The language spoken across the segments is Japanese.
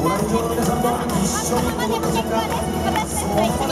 ご来場の皆さんも一緒にお楽しみく。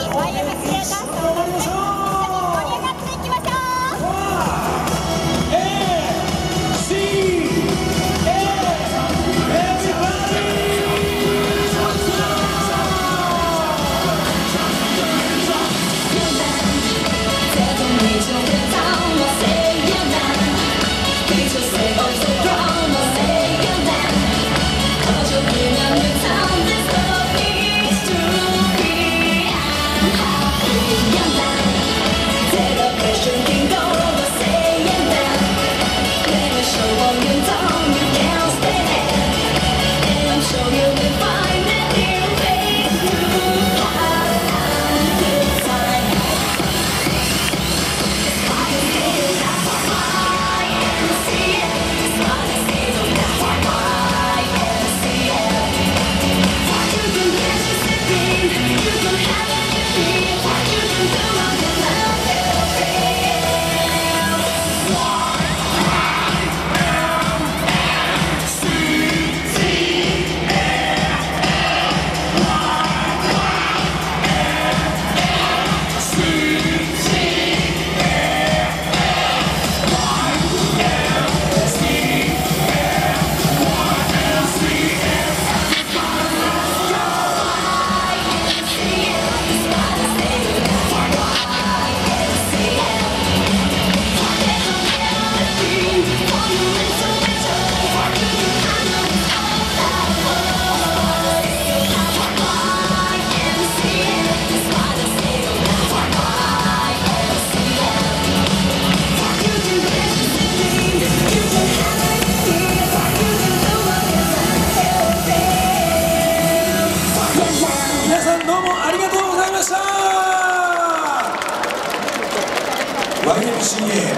YMCA